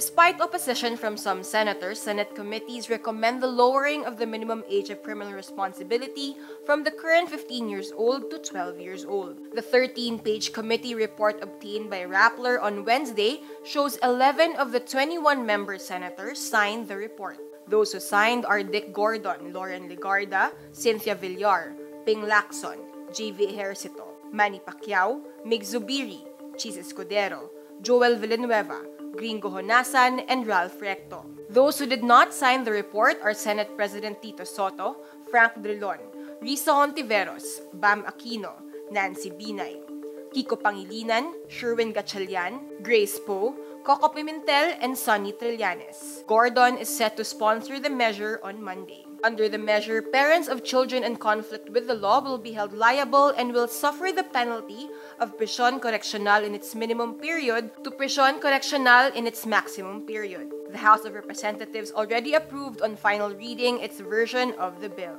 Despite opposition from some senators, Senate committees recommend the lowering of the minimum age of criminal responsibility from the current 15 years old to 12 years old. The 13-page committee report obtained by Rappler on Wednesday shows 11 of the 21 member senators signed the report. Those who signed are Dick Gordon, Loren Legarda, Cynthia Villar, Ping Lacson, J.V. Ejercito, Manny Pacquiao, Mig Zubiri, Chiz Escudero, Joel Villanueva, Gringo Honasan, and Ralph Recto. Those who did not sign the report are Senate President Tito Soto, Frank Drilon, Risa Hontiveros, Bam Aquino, Nancy Binay, Kiko Pangilinan, Sherwin Gatchalian, Grace Poe, Koko Pimentel, and Sonny Trillanes. Gordon is set to sponsor the measure on Monday. Under the measure, parents of children in conflict with the law will be held liable and will suffer the penalty of prisión correccional in its minimum period to prisión correccional in its maximum period. The House of Representatives already approved on final reading its version of the bill.